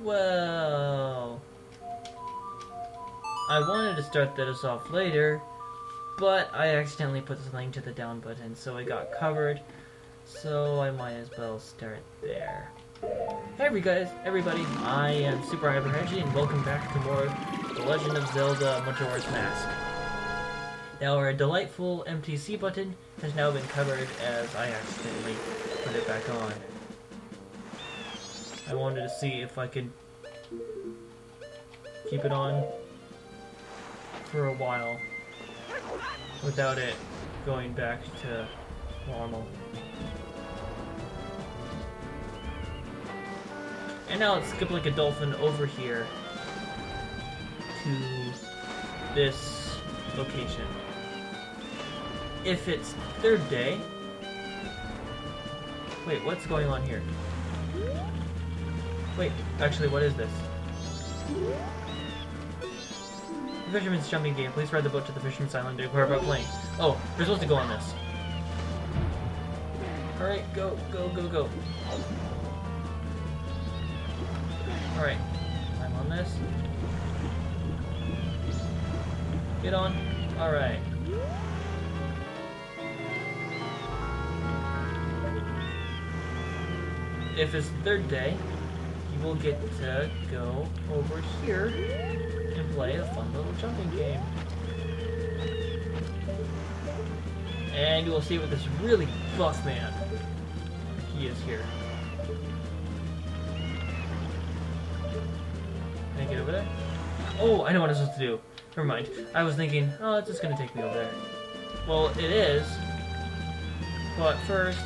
Well... I wanted to start this off later, but I accidentally put something to the down button, so it got covered. So I might as well start there. Hey guys, everybody, I am Super Hyper Hedgey, and welcome back to more The Legend of Zelda Majora's Mask. Now our delightful MTC button has now been covered as I accidentally put it back on. I wanted to see if I could keep it on for a while without it going back to normal. And now let's skip like a dolphin over here to this location. If it's third day... Wait, what's going on here? Wait, actually, what is this? The Fisherman's Jumping Game. Please ride the boat to the Fisherman's Island to about playing. Oh, we're supposed to go on this. Alright, go, go, go, go. Alright, I'm on this. Get on. Alright. If it's third day, will get to go over here and play a fun little jumping game. And you will see with this really buff man. He is here. Can I get over there? Oh, I know what I'm supposed to do. Never mind. I was thinking, oh, it's just gonna take me over there. Well, it is. But first...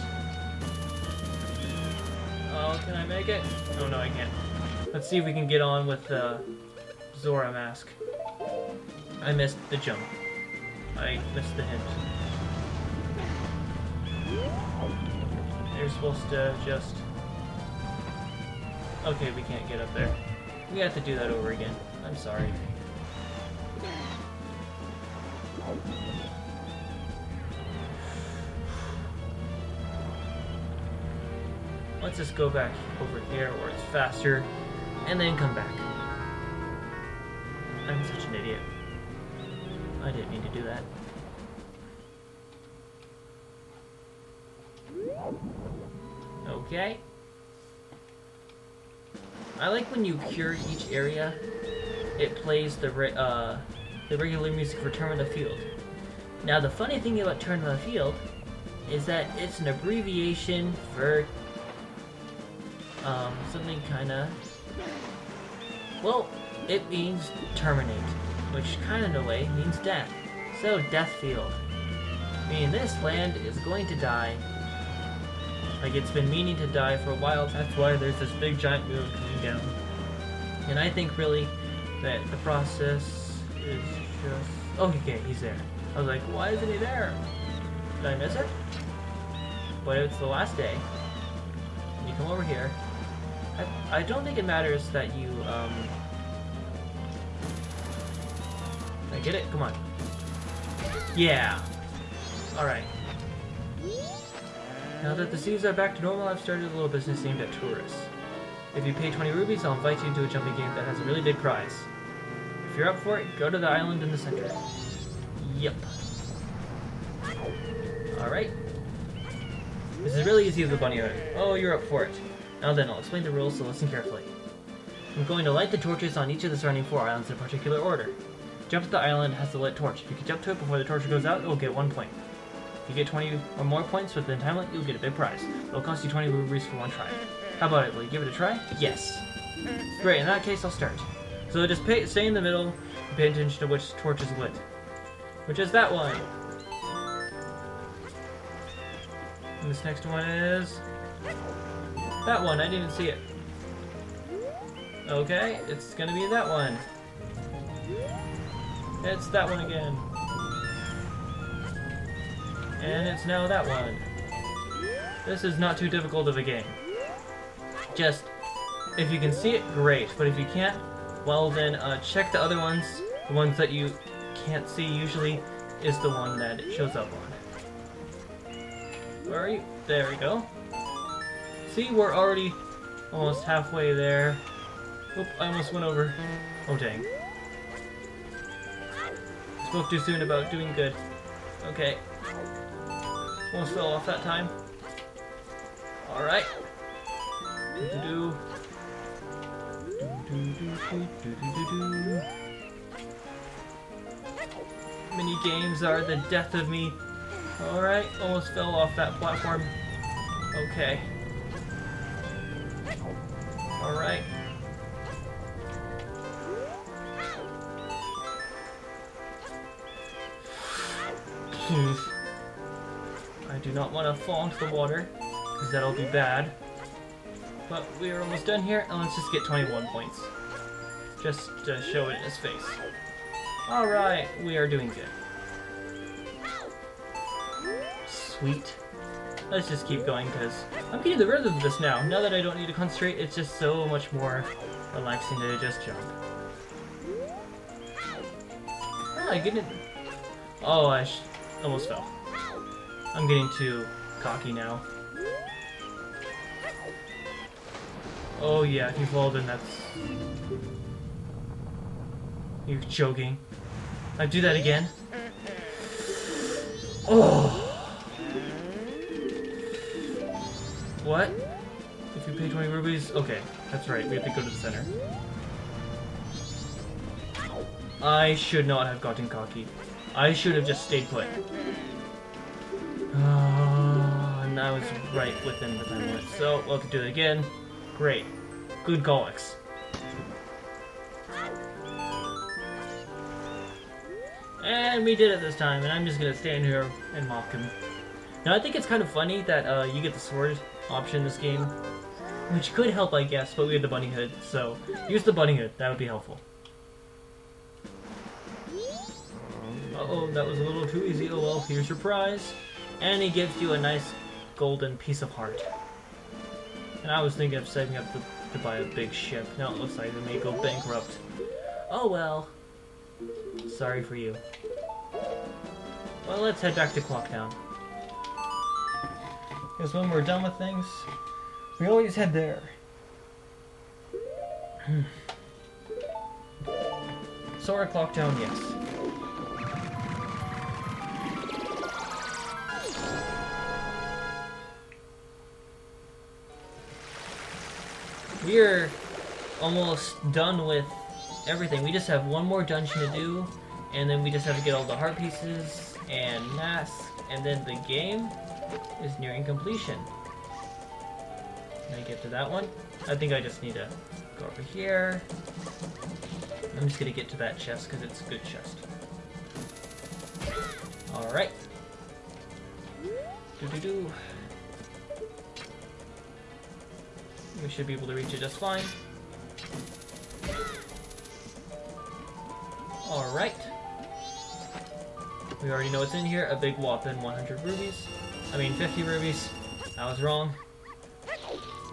Can I make it? Oh, no, I can't. Let's see if we can get on with the Zora mask. I missed the jump. I missed the hint. You're supposed to just... Okay, we can't get up there. We have to do that over again. I'm sorry. Let's just go back over here where it's faster, and then come back. I'm such an idiot. I didn't mean to do that. Okay. I like when you cure each area, it plays the re uh, the regular music for Termina Field. Now the funny thing about Termina Field is that it's an abbreviation for um, something kinda... Well, it means terminate, which kind of in a way means death. So, Death Field. Meaning this land is going to die. Like it's been meaning to die for a while, that's why there's this big giant moon coming down. And I think really that the process is just... Oh, okay, he's there. I was like, why isn't he there? Did I miss it? But it's the last day. You come over here. I, I don't think it matters that you, um... I get it? Come on. Yeah. Alright. Now that the seas are back to normal, I've started a little business aimed at tourists. If you pay 20 rupees, I'll invite you into a jumping game that has a really big prize. If you're up for it, go to the island in the center. Yep. Alright. This is really easy with the bunny hood. Oh, you're up for it. Now then, I'll explain the rules, so listen carefully. I'm going to light the torches on each of the surrounding four islands in a particular order. Jump to the island has the lit torch. If you can jump to it before the torch goes out, will get one point. If you get 20 or more points within time limit, you'll get a big prize. It'll cost you 20 rupees for one try. How about it? Will you give it a try? Yes. Great, in that case, I'll start. So just pay, stay in the middle and pay attention to which torch is lit. Which is that one. And this next one is... That one, I didn't see it. Okay, it's gonna be that one. It's that one again. And it's now that one. This is not too difficult of a game. Just, if you can see it, great. But if you can't, well then uh, check the other ones. The ones that you can't see usually is the one that it shows up on. Where are you? There we go. See, we're already almost halfway there. Oop, I almost went over. Oh dang. Spoke too soon about doing good. Okay. Almost fell off that time. Alright. Do-do-do-do-do-do-do. Mini games are the death of me. Alright, almost fell off that platform. Okay. I do not want to fall into the water, because that'll be bad. But we are almost done here, and let's just get 21 points. Just to show it in his face. Alright, we are doing good. Sweet. Let's just keep going, because I'm getting the rhythm of this now. Now that I don't need to concentrate, it's just so much more relaxing to just jump. Oh, I it. Oh, I almost fell. I'm getting too cocky now. Oh yeah, if you fall then that's... You're joking. I do that again. Oh! What? If you pay 20 rupees? Okay, that's right, we have to go to the center. I should not have gotten cocky. I should have just stayed put. Uh, and I was right within the time limit. So, we'll have to do it again. Great. Good Gollix. And we did it this time, and I'm just gonna stand here and mock him. Now, I think it's kind of funny that uh, you get the sword option in this game, which could help, I guess, but we have the bunny hood, so use the bunny hood. That would be helpful. Uh-oh, that was a little too easy. Oh well, here's your prize. And he gives you a nice golden piece of heart. And I was thinking of saving up to, to buy a big ship. Now it looks like they may go bankrupt. Oh well. Sorry for you. Well, let's head back to Clocktown. Because when we're done with things, we always head there. Hmm. Sora Clocktown, yes. We're almost done with everything. We just have one more dungeon to do, and then we just have to get all the heart pieces and masks, and then the game is nearing completion. Can I get to that one? I think I just need to go over here. I'm just gonna get to that chest because it's a good chest. Alright. Do do do. We should be able to reach it just fine. Alright. We already know what's in here. A big whopping 100 rupees. I mean 50 rupees. I was wrong.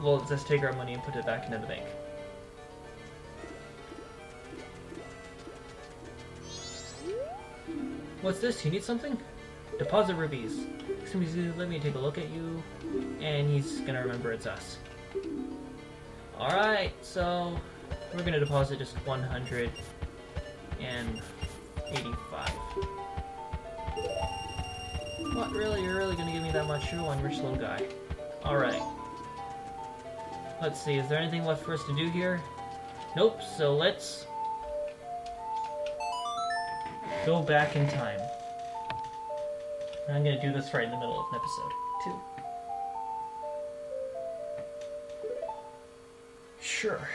Well, let's take our money and put it back into the bank. What's this? You need something? Deposit rupees. Let me take a look at you. And he's gonna remember it's us. Alright, so we're gonna deposit just 185. What, really? You're really gonna give me that much? You're one rich little guy. Alright. Let's see, is there anything left for us to do here? Nope, so let's go back in time. I'm gonna do this right in the middle of an episode, too. Sure.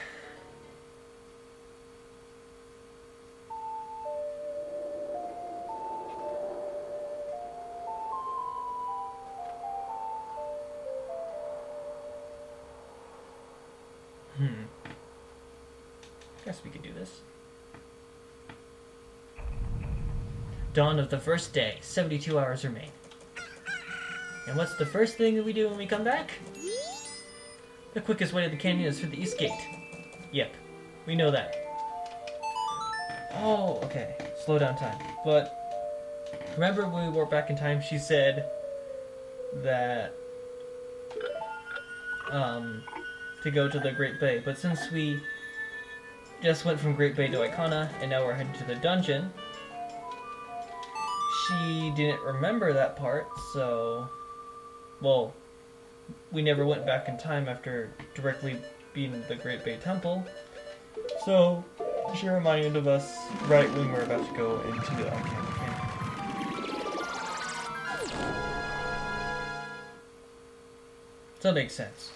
Hmm. Guess we could do this. Dawn of the first day. 72 hours remain. And what's the first thing that we do when we come back? The quickest way to the canyon is through the east gate. Yep, we know that. Oh, okay. Slow down time. But remember when we were back in time, she said that um, to go to the Great Bay. But since we just went from Great Bay to Ikana, and now we're heading to the dungeon. She didn't remember that part, so... Well, we never went back in time after directly beating the Great Bay Temple. So, she reminded of us right when we were about to go into the Uncanny Camp. So it makes sense.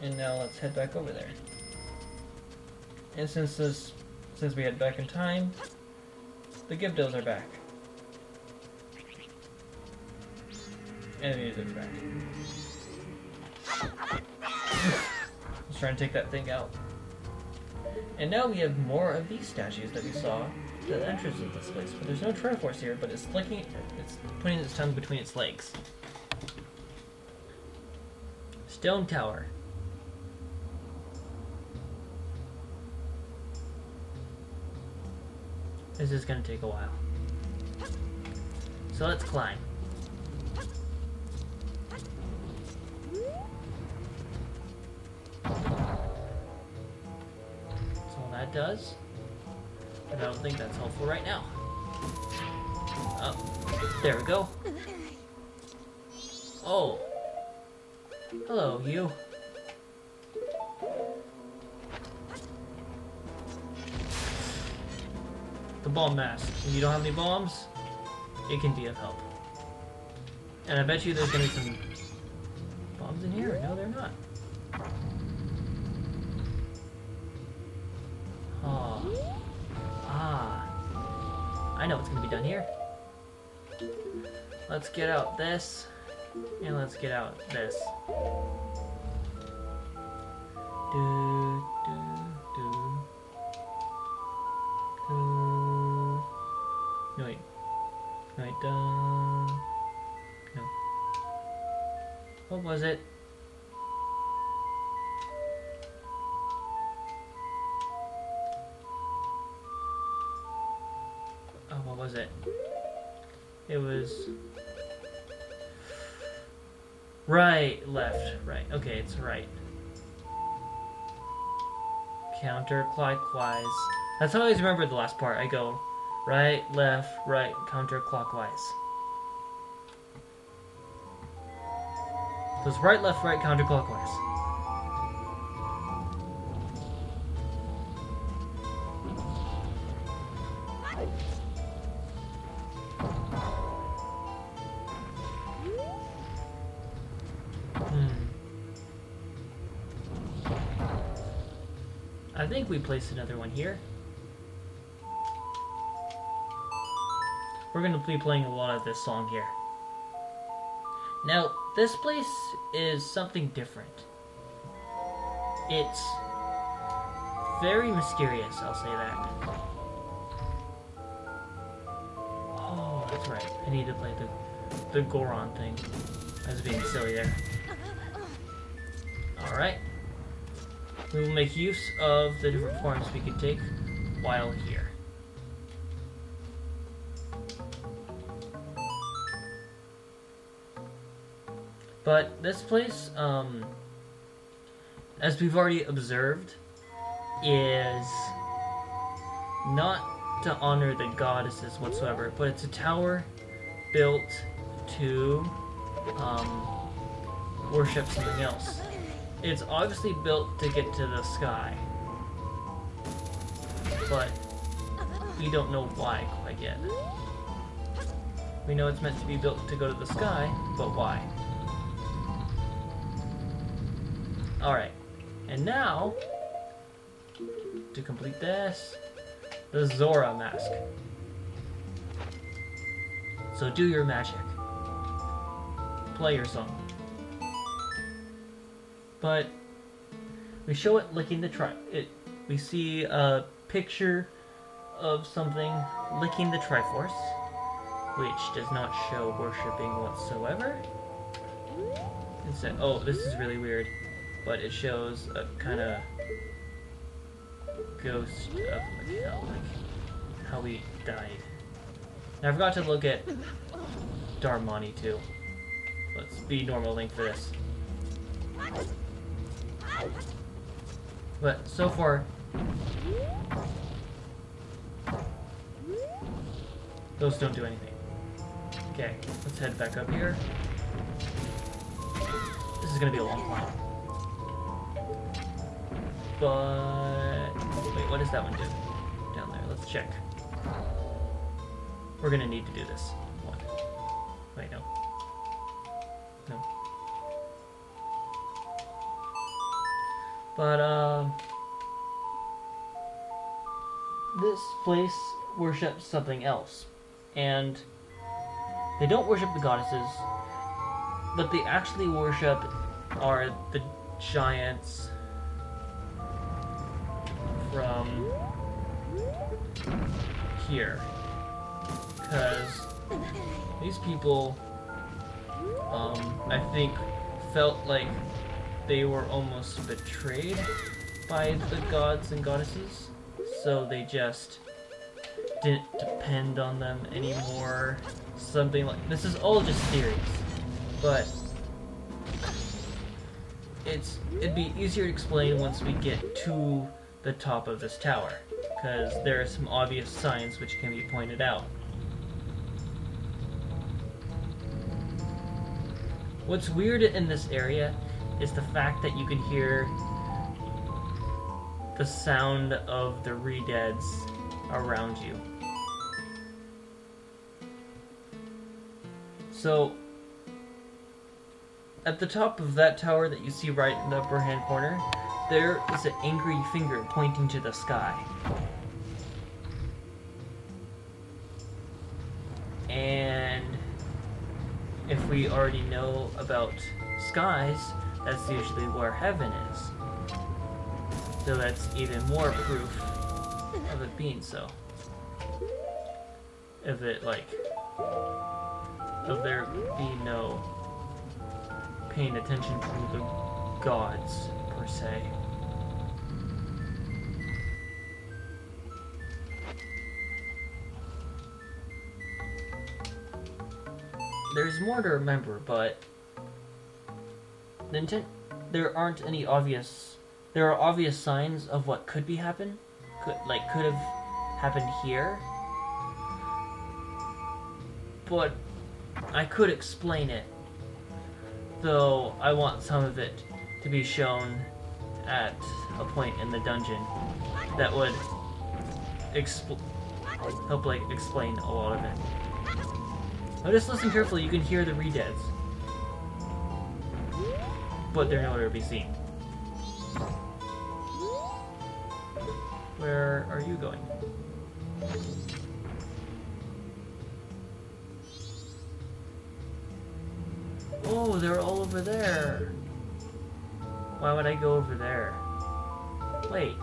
And now let's head back over there. And since this, since we head back in time, the Gibdos are back. And the music's back. Let's try and take that thing out. And now we have more of these statues that we saw at the entrance of this place. But there's no Triforce here, but it's flicking, it's putting its tongue between its legs. Stone Tower. This is gonna take a while. So let's climb. Does. But I don't think that's helpful right now. Oh, there we go. Oh. Hello, you. The bomb mask. If you don't have any bombs, it can be of help. And I bet you there's gonna be some bombs in here. No, they're not. Oh. Ah. I know what's gonna be done here. Let's get out this. And let's get out this. Do, do, do. Do. No, wait. No, wait. No. What was it? Was... Right, left, right. Okay, it's right. Counterclockwise. That's how I always remember the last part. I go right, left, right, counterclockwise. So it's right, left, right, counterclockwise. Think we placed another one here. We're going to be playing a lot of this song here. Now, this place is something different. It's very mysterious, I'll say that. Oh, that's right. I need to play the, the Goron thing. I was being silly there. Alright. We will make use of the different forms we can take while here. But this place, um, as we've already observed, is not to honor the goddesses whatsoever, but it's a tower built to um, worship something else. It's obviously built to get to the sky, but we don't know why quite yet. We know it's meant to be built to go to the sky, but why? Alright, and now, to complete this, the Zora mask. So do your magic. Play your song. But we show it licking the tri it we see a picture of something licking the Triforce, which does not show worshipping whatsoever. Instead, oh, this is really weird, but it shows a kind of ghost of how, like how we died. And I forgot to look at Darmani too. Let's be normal link for this. But so far, those don't do anything. Okay, let's head back up here. This is gonna be a long climb. But wait, what does that one do? Down there, let's check. We're gonna need to do this But, uh... This place worships something else. And they don't worship the goddesses, but they actually worship are the giants from here. Because these people, um, I think, felt like they were almost betrayed by the gods and goddesses, so they just didn't depend on them anymore. Something like this is all just theories, but it's it'd be easier to explain once we get to the top of this tower, because there are some obvious signs which can be pointed out. What's weird in this area is the fact that you can hear the sound of the redeads around you. So, at the top of that tower that you see right in the upper hand corner, there is an angry finger pointing to the sky. And if we already know about skies, that's usually where heaven is. So that's even more proof of it being so. Of it, like, of there be no paying attention to the gods, per se. There's more to remember, but Nintendo, there aren't any obvious. There are obvious signs of what could be happen, could like could have happened here, but I could explain it. Though I want some of it to be shown at a point in the dungeon that would expl help like explain a lot of it. Now just listen carefully, you can hear the redeads. But they're nowhere to be seen. Where are you going? Oh, they're all over there. Why would I go over there? Wait.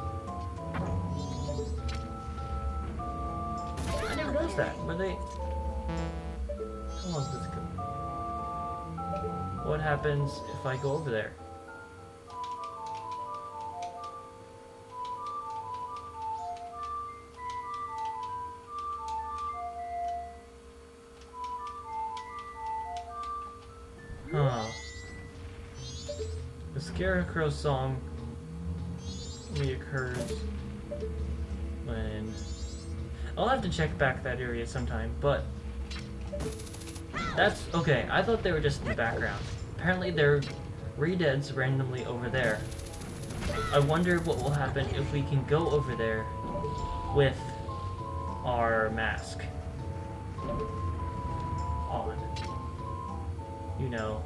I never noticed that. Were they... How long does this go? What happens if I go over there? Huh. The Scarecrow song reoccurs when... I'll have to check back that area sometime, but... That's... okay, I thought they were just in the background. Apparently they're redeads randomly over there. I wonder what will happen if we can go over there with our mask on. You know.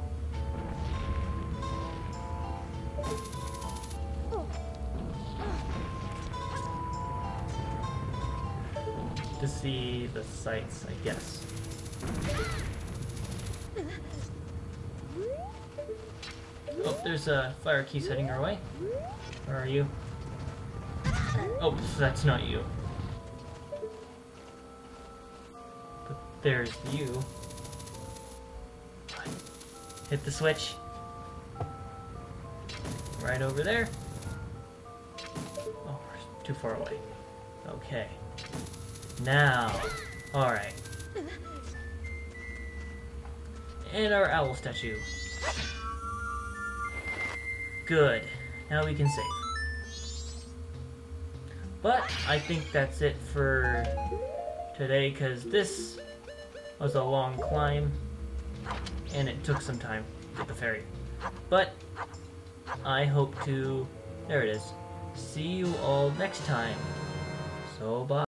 To see the sights, I guess. Oh, there's a fire Keese heading our way. Where are you? Oh, that's not you. But there's you. Hit the switch. Right over there. Oh, we're too far away. Okay. Now. Alright. And our owl statue. Good. Now we can save. But I think that's it for today, because this was a long climb, and it took some time with the ferry. But I hope to... There it is. See you all next time. So bye.